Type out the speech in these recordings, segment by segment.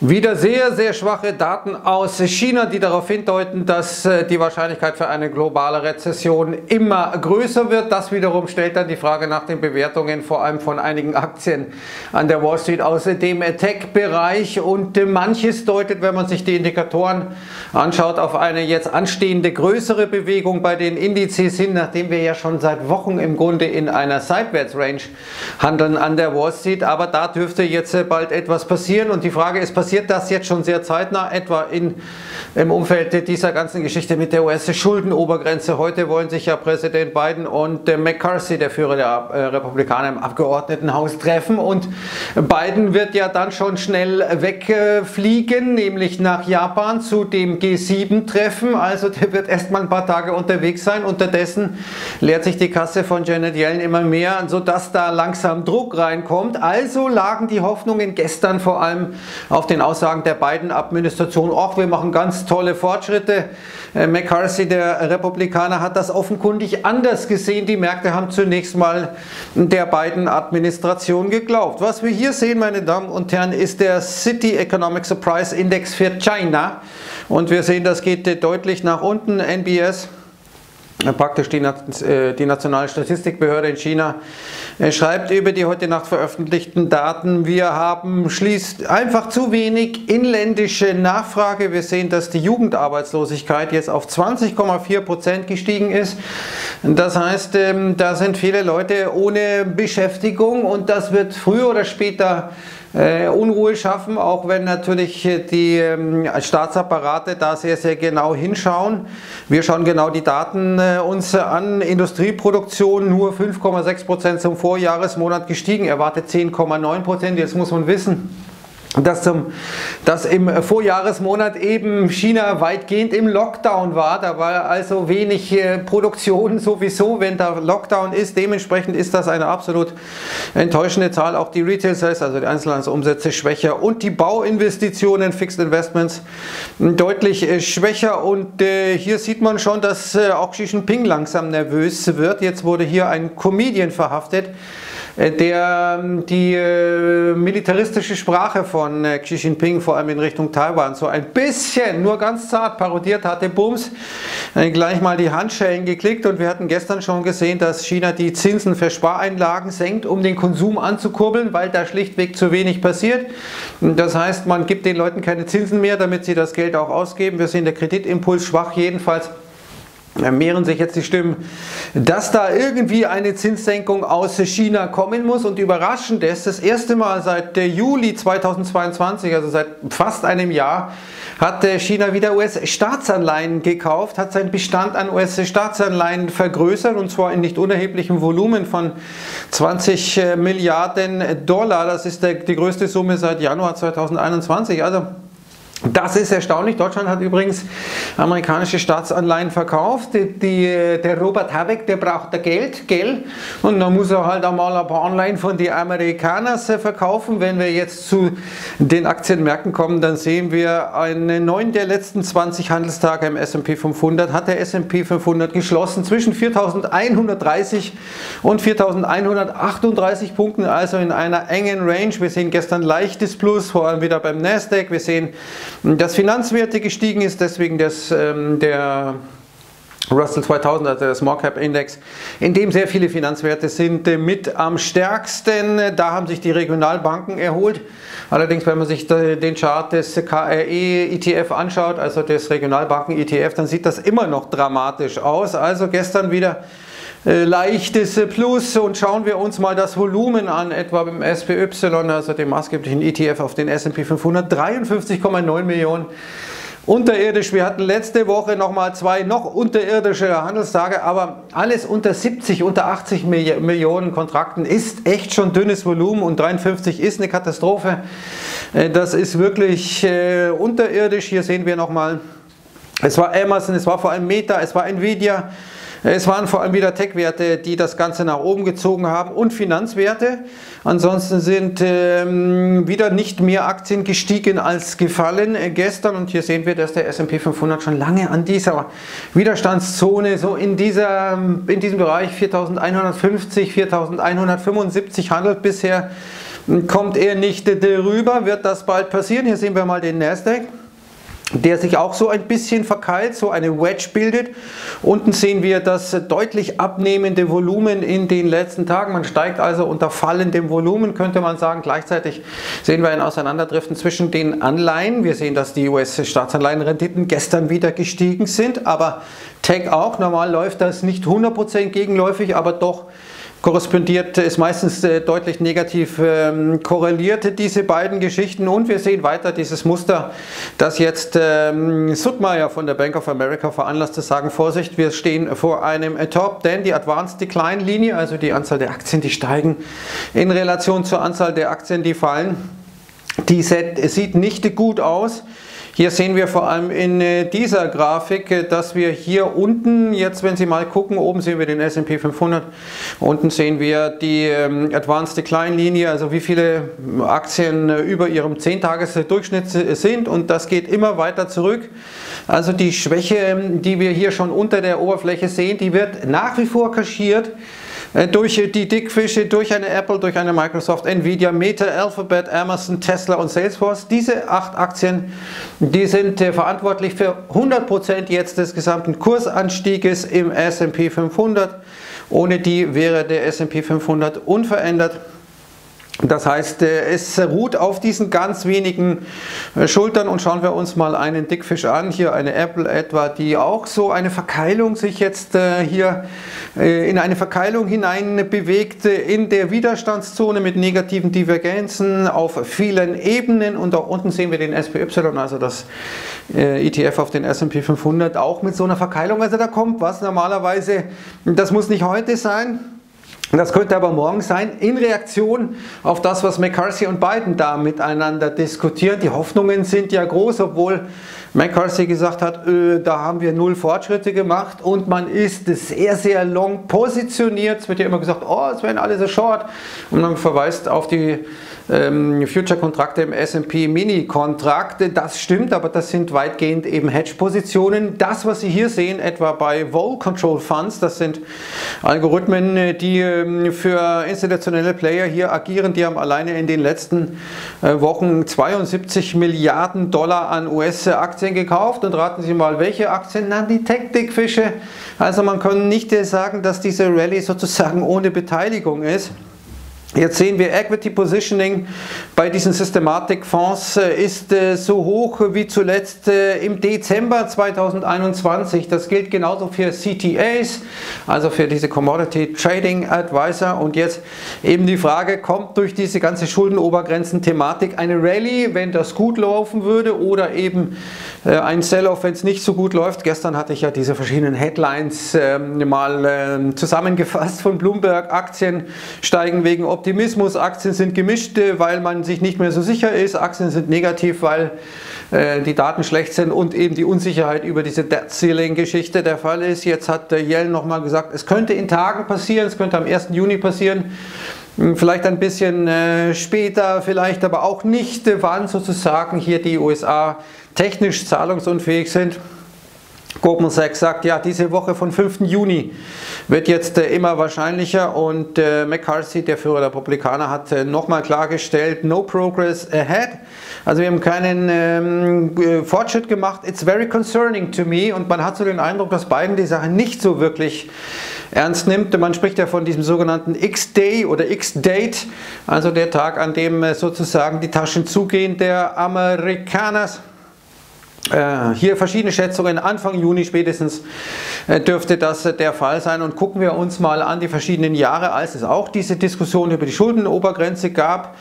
Wieder sehr, sehr schwache Daten aus China, die darauf hindeuten, dass äh, die Wahrscheinlichkeit für eine globale Rezession immer größer wird. Das wiederum stellt dann die Frage nach den Bewertungen, vor allem von einigen Aktien an der Wall Street aus dem Tech-Bereich. Und äh, manches deutet, wenn man sich die Indikatoren anschaut, auf eine jetzt anstehende größere Bewegung bei den Indizes hin, nachdem wir ja schon seit Wochen im Grunde in einer Seitwärtsrange handeln an der Wall Street. Aber da dürfte jetzt äh, bald etwas passieren. Und die Frage ist, passiert das jetzt schon sehr zeitnah, etwa in, im Umfeld dieser ganzen Geschichte mit der US-Schuldenobergrenze. Heute wollen sich ja Präsident Biden und McCarthy, der Führer der äh, Republikaner im Abgeordnetenhaus, treffen. Und Biden wird ja dann schon schnell wegfliegen, nämlich nach Japan zu dem G7-Treffen. Also der wird erstmal ein paar Tage unterwegs sein. Unterdessen leert sich die Kasse von Janet Yellen immer mehr, sodass da langsam Druck reinkommt. Also lagen die Hoffnungen gestern vor allem auf den den Aussagen der beiden Administrationen, ach, wir machen ganz tolle Fortschritte. Äh, McCarthy, der Republikaner, hat das offenkundig anders gesehen. Die Märkte haben zunächst mal der beiden Administration geglaubt. Was wir hier sehen, meine Damen und Herren, ist der City Economic Surprise Index für China. Und wir sehen, das geht deutlich nach unten. NBS praktisch die, äh, die, nationale Statistikbehörde in China äh, schreibt über die heute Nacht veröffentlichten Daten, wir haben schließt einfach zu wenig inländische Nachfrage. Wir sehen, dass die Jugendarbeitslosigkeit jetzt auf 20,4 Prozent gestiegen ist. Das heißt, ähm, da sind viele Leute ohne Beschäftigung und das wird früher oder später äh, Unruhe schaffen, auch wenn natürlich die ähm, Staatsapparate da sehr, sehr genau hinschauen. Wir schauen genau die Daten äh, uns an. Industrieproduktion nur 5,6 Prozent zum Vorjahresmonat gestiegen, erwartet 10,9 Prozent. Jetzt muss man wissen, dass, zum, dass im Vorjahresmonat eben China weitgehend im Lockdown war. Da war also wenig äh, Produktion sowieso, wenn da Lockdown ist. Dementsprechend ist das eine absolut enttäuschende Zahl. Auch die Retail Sales, also die Einzelhandelsumsätze schwächer und die Bauinvestitionen, Fixed Investments deutlich äh, schwächer. Und äh, hier sieht man schon, dass auch Xi Jinping langsam nervös wird. Jetzt wurde hier ein Comedian verhaftet der ähm, die äh, militaristische Sprache von äh, Xi Jinping, vor allem in Richtung Taiwan, so ein bisschen, nur ganz zart parodiert hatte, Bums, gleich mal die Handschellen geklickt und wir hatten gestern schon gesehen, dass China die Zinsen für Spareinlagen senkt, um den Konsum anzukurbeln, weil da schlichtweg zu wenig passiert. Das heißt, man gibt den Leuten keine Zinsen mehr, damit sie das Geld auch ausgeben. Wir sehen der Kreditimpuls schwach jedenfalls mehren sich jetzt die Stimmen, dass da irgendwie eine Zinssenkung aus China kommen muss. Und überraschend ist, das erste Mal seit Juli 2022, also seit fast einem Jahr, hat China wieder US-Staatsanleihen gekauft, hat seinen Bestand an US-Staatsanleihen vergrößert und zwar in nicht unerheblichem Volumen von 20 Milliarden Dollar. Das ist die größte Summe seit Januar 2021. Also das ist erstaunlich. Deutschland hat übrigens amerikanische Staatsanleihen verkauft. Die, die, der Robert Habeck, der braucht da Geld, gell? Und dann muss er halt einmal ein paar Anleihen von den Amerikanern verkaufen. Wenn wir jetzt zu den Aktienmärkten kommen, dann sehen wir einen neun der letzten 20 Handelstage im S&P 500 hat der S&P 500 geschlossen zwischen 4.130 und 4.138 Punkten, also in einer engen Range. Wir sehen gestern leichtes Plus, vor allem wieder beim Nasdaq. Wir sehen dass Finanzwerte gestiegen ist, deswegen das, ähm, der Russell 2000, also der Small Cap Index, in dem sehr viele Finanzwerte sind, äh, mit am stärksten. Da haben sich die Regionalbanken erholt. Allerdings, wenn man sich den Chart des KRE ETF anschaut, also des Regionalbanken ETF, dann sieht das immer noch dramatisch aus. Also gestern wieder äh, leichtes Plus und schauen wir uns mal das Volumen an, etwa beim SPY, also dem maßgeblichen ETF auf den S&P 500, 53,9 Millionen unterirdisch. Wir hatten letzte Woche nochmal zwei noch unterirdische Handelstage, aber alles unter 70, unter 80 Millionen Kontrakten ist echt schon dünnes Volumen und 53 ist eine Katastrophe. Äh, das ist wirklich äh, unterirdisch. Hier sehen wir nochmal, es war Amazon, es war vor allem Meta, es war Nvidia, es waren vor allem wieder Tech-Werte, die das Ganze nach oben gezogen haben und Finanzwerte. Ansonsten sind ähm, wieder nicht mehr Aktien gestiegen als gefallen äh, gestern. Und hier sehen wir, dass der S&P 500 schon lange an dieser Widerstandszone, so in, dieser, in diesem Bereich 4150, 4175 handelt bisher. kommt er nicht darüber, wird das bald passieren. Hier sehen wir mal den Nasdaq der sich auch so ein bisschen verkeilt, so eine Wedge bildet. Unten sehen wir das deutlich abnehmende Volumen in den letzten Tagen. Man steigt also unter fallendem Volumen, könnte man sagen. Gleichzeitig sehen wir ein Auseinanderdriften zwischen den Anleihen. Wir sehen, dass die US-Staatsanleihenrenditen gestern wieder gestiegen sind, aber Tech auch. Normal läuft das nicht 100% gegenläufig, aber doch korrespondiert, ist meistens äh, deutlich negativ ähm, korreliert, diese beiden Geschichten. Und wir sehen weiter dieses Muster, das jetzt ähm, Sudmeier von der Bank of America veranlasst zu sagen, Vorsicht, wir stehen vor einem Top, denn die Advanced Decline Linie, also die Anzahl der Aktien, die steigen in Relation zur Anzahl der Aktien, die fallen, die sieht nicht gut aus. Hier sehen wir vor allem in äh, dieser Grafik, äh, dass wir hier unten, jetzt wenn Sie mal gucken, oben sehen wir den S&P 500, unten sehen wir die ähm, Advanced Decline Linie, also wie viele Aktien äh, über ihrem 10-Tages-Durchschnitt sind und das geht immer weiter zurück. Also die Schwäche, ähm, die wir hier schon unter der Oberfläche sehen, die wird nach wie vor kaschiert. Äh, durch die Dickfische, durch eine Apple, durch eine Microsoft, Nvidia, Meta, Alphabet, Amazon, Tesla und Salesforce. Diese acht Aktien, die sind äh, verantwortlich für 100% jetzt des gesamten Kursanstieges im S&P 500. Ohne die wäre der S&P 500 unverändert. Das heißt, äh, es ruht auf diesen ganz wenigen äh, Schultern und schauen wir uns mal einen Dickfisch an, hier eine Apple etwa, die auch so eine Verkeilung sich jetzt äh, hier in eine Verkeilung hinein bewegt in der Widerstandszone mit negativen Divergenzen auf vielen Ebenen. Und auch unten sehen wir den SPY, also das ETF auf den S&P 500 auch mit so einer Verkeilung, also da kommt was normalerweise, das muss nicht heute sein, das könnte aber morgen sein, in Reaktion auf das, was McCarthy und Biden da miteinander diskutieren. Die Hoffnungen sind ja groß, obwohl McCarthy gesagt hat, äh, da haben wir null Fortschritte gemacht und man ist sehr, sehr long positioniert. Es wird ja immer gesagt, oh, es werden alle so short. Und man verweist auf die ähm, Future-Kontrakte im S&P Mini-Kontrakt. Das stimmt, aber das sind weitgehend eben Hedge-Positionen. Das, was Sie hier sehen, etwa bei Vol Control Funds, das sind Algorithmen, die ähm, für institutionelle Player hier agieren. Die haben alleine in den letzten äh, Wochen 72 Milliarden Dollar an US-Aktien gekauft. Und raten Sie mal, welche Aktien? Na, die Tech-Dickfische. Also man kann nicht sagen, dass diese Rallye sozusagen ohne Beteiligung ist. Jetzt sehen wir Equity Positioning bei diesen Systematikfonds äh, ist äh, so hoch wie zuletzt äh, im Dezember 2021. Das gilt genauso für CTAs, also für diese Commodity Trading Advisor. Und jetzt eben die Frage, kommt durch diese ganze Schuldenobergrenzen-Thematik eine Rallye, wenn das gut laufen würde oder eben ein Sell-off, wenn es nicht so gut läuft. Gestern hatte ich ja diese verschiedenen Headlines ähm, mal ähm, zusammengefasst von Bloomberg. Aktien steigen wegen Optimismus, Aktien sind gemischt, weil man sich nicht mehr so sicher ist, Aktien sind negativ, weil äh, die Daten schlecht sind und eben die Unsicherheit über diese Debt Ceiling Geschichte der Fall ist. Jetzt hat der Yellen nochmal gesagt, es könnte in Tagen passieren, es könnte am 1. Juni passieren. Hm, vielleicht ein bisschen äh, später, vielleicht aber auch nicht, wann sozusagen hier die USA technisch zahlungsunfähig sind. Goldman Sachs sagt, ja, diese Woche von 5. Juni wird jetzt äh, immer wahrscheinlicher und äh, McCarthy, der Führer der Republikaner, hat äh, nochmal klargestellt, no progress ahead. Also wir haben keinen ähm, äh, Fortschritt gemacht. It's very concerning to me und man hat so den Eindruck, dass Biden die Sache nicht so wirklich ernst nimmt. Man spricht ja von diesem sogenannten X-Day oder X-Date, also der Tag, an dem äh, sozusagen die Taschen zugehen der Amerikaner. Äh, hier verschiedene Schätzungen, Anfang Juni spätestens äh, dürfte das äh, der Fall sein. Und gucken wir uns mal an die verschiedenen Jahre, als es auch diese Diskussion über die Schuldenobergrenze gab.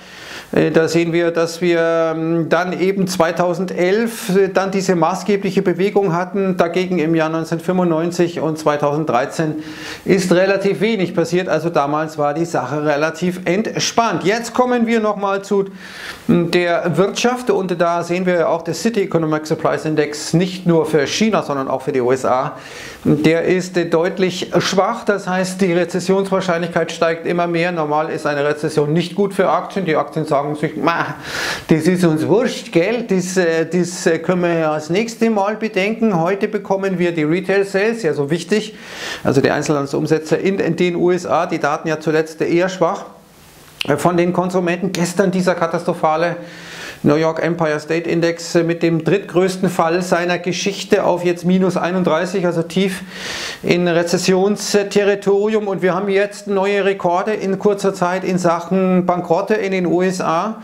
Äh, da sehen wir, dass wir ähm, dann eben 2011 äh, dann diese maßgebliche Bewegung hatten. Dagegen im Jahr 1995 und 2013 ist relativ wenig passiert. Also damals war die Sache relativ entspannt. Jetzt kommen wir nochmal zu hm, der Wirtschaft und da sehen wir auch der City Economic Surprise Index nicht nur für China, sondern auch für die USA. Der ist deutlich schwach. Das heißt, die Rezessionswahrscheinlichkeit steigt immer mehr. Normal ist eine Rezession nicht gut für Aktien. Die Aktien sagen, sagen sich, das ist uns wurscht, gell? Das, äh, das äh, können wir ja das nächste Mal bedenken. Heute bekommen wir die Retail Sales, ja so wichtig, also die Einzelhandelsumsätze in, in den USA, die Daten ja zuletzt eher schwach. von den Konsumenten. Gestern dieser katastrophale New York Empire State Index mit dem drittgrößten Fall seiner Geschichte auf jetzt minus 31, also tief in Rezessionsterritorium. Und wir haben jetzt neue Rekorde in kurzer Zeit in Sachen Bankrotte in den USA.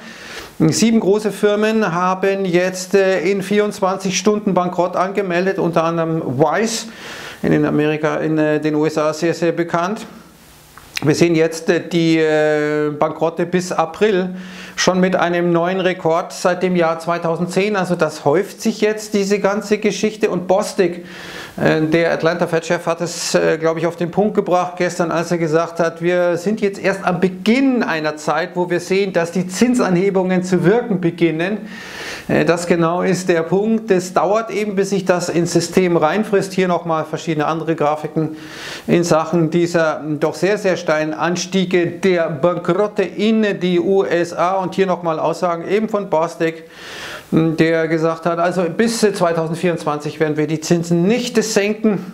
Sieben große Firmen haben jetzt äh, in 24 Stunden Bankrott angemeldet, unter anderem Wise in Amerika, in äh, den USA sehr, sehr bekannt. Wir sehen jetzt äh, die Bankrotte bis April schon mit einem neuen Rekord seit dem Jahr 2010. Also das häuft sich jetzt, diese ganze Geschichte. Und Bostic, äh, der Atlanta Fed-Chef, hat es, äh, glaube ich, auf den Punkt gebracht gestern, als er gesagt hat, wir sind jetzt erst am Beginn einer Zeit, wo wir sehen, dass die Zinsanhebungen zu wirken beginnen. Äh, das genau ist der Punkt. Es dauert eben, bis sich das ins System reinfrisst. Hier nochmal verschiedene andere Grafiken in Sachen dieser doch sehr, sehr steilen Anstiege der Bankrotte in die USA. Und hier nochmal Aussagen eben von Bostic, der gesagt hat, also bis 2024 werden wir die Zinsen nicht senken.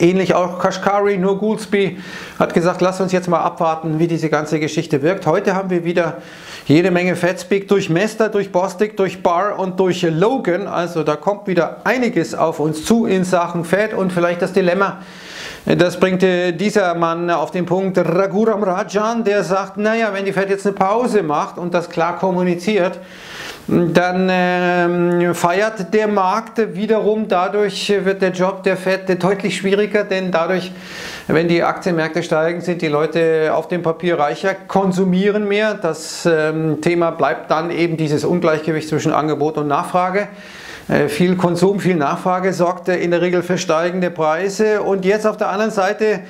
Ähnlich auch Kashkari, nur Gouldsby hat gesagt, lass uns jetzt mal abwarten, wie diese ganze Geschichte wirkt. Heute haben wir wieder jede Menge Fatspeak durch Mester, durch Bostic, durch Barr und durch Logan. Also da kommt wieder einiges auf uns zu in Sachen Fed und vielleicht das Dilemma, das bringt dieser Mann auf den Punkt Raghuram Rajan, der sagt, naja, wenn die Fed jetzt eine Pause macht und das klar kommuniziert, dann äh, feiert der Markt wiederum, dadurch wird der Job der FED deutlich schwieriger, denn dadurch, wenn die Aktienmärkte steigen, sind die Leute auf dem Papier reicher, konsumieren mehr. Das ähm, Thema bleibt dann eben dieses Ungleichgewicht zwischen Angebot und Nachfrage. Äh, viel Konsum, viel Nachfrage sorgt in der Regel für steigende Preise und jetzt auf der anderen Seite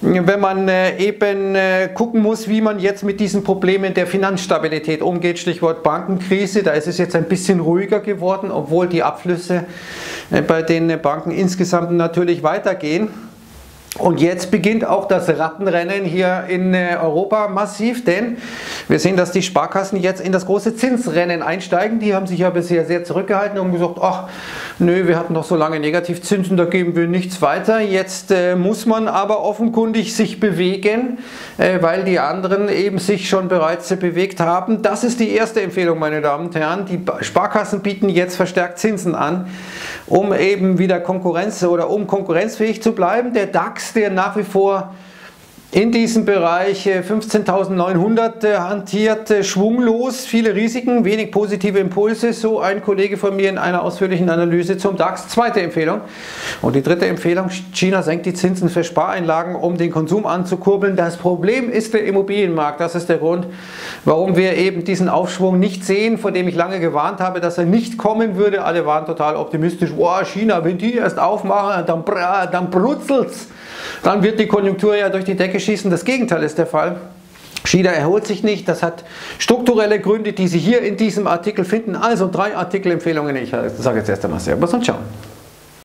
wenn man äh, eben äh, gucken muss, wie man jetzt mit diesen Problemen der Finanzstabilität umgeht, Stichwort Bankenkrise, da ist es jetzt ein bisschen ruhiger geworden, obwohl die Abflüsse äh, bei den Banken insgesamt natürlich weitergehen. Und jetzt beginnt auch das Rattenrennen hier in äh, Europa massiv, denn wir sehen, dass die Sparkassen jetzt in das große Zinsrennen einsteigen. Die haben sich ja bisher sehr zurückgehalten und gesagt, ach, nö, wir hatten noch so lange Negativzinsen, da geben wir nichts weiter. Jetzt äh, muss man aber offenkundig sich bewegen, äh, weil die anderen eben sich schon bereits bewegt haben. Das ist die erste Empfehlung, meine Damen und Herren. Die Sparkassen bieten jetzt verstärkt Zinsen an, um eben wieder Konkurrenz oder um konkurrenzfähig zu bleiben. Der DAX der nach wie vor in diesem Bereich 15.900 äh, hantiert, äh, schwunglos, viele Risiken, wenig positive Impulse, so ein Kollege von mir in einer ausführlichen Analyse zum DAX. Zweite Empfehlung. Und die dritte Empfehlung, China senkt die Zinsen für Spareinlagen, um den Konsum anzukurbeln. Das Problem ist der Immobilienmarkt. Das ist der Grund, warum wir eben diesen Aufschwung nicht sehen, vor dem ich lange gewarnt habe, dass er nicht kommen würde. Alle waren total optimistisch. Oh, China, wenn die erst aufmachen, dann, dann brutzelt's dann wird die Konjunktur ja durch die Decke schießen. Das Gegenteil ist der Fall. China erholt sich nicht, das hat strukturelle Gründe, die Sie hier in diesem Artikel finden. Also drei Artikelempfehlungen. Ich sage jetzt erst einmal Servus und Ciao.